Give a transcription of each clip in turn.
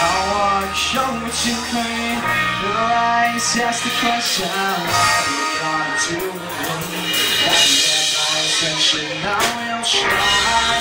I watch over to her Her eyes ask the question What you gonna do with me? I will try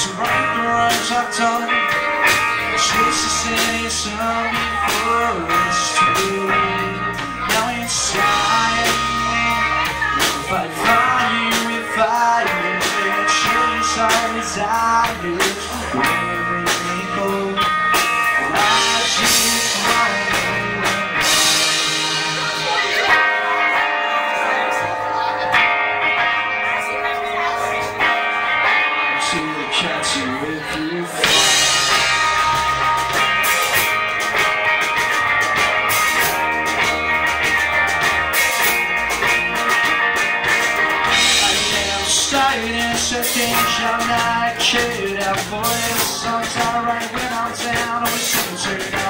To right the wrongs I've done Chase the city before it's too late Now inside If I find you, if I Chase our desires I to I'm not cared out this Songs I write when I'm down Always seem to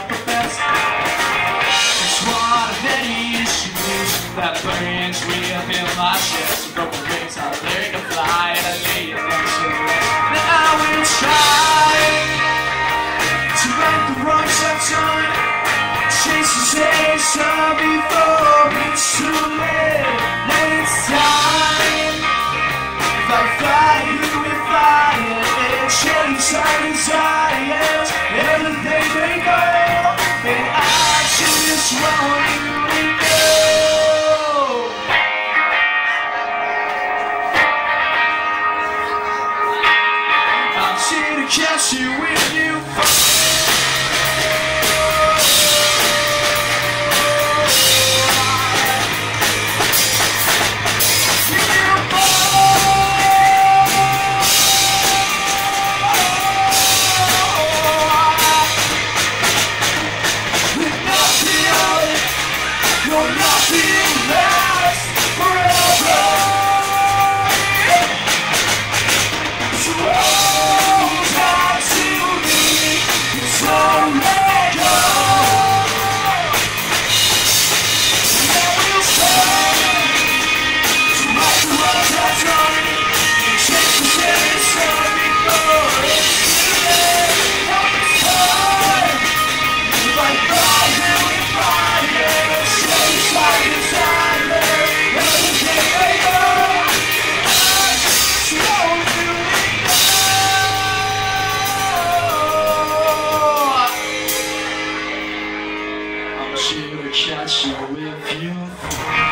you.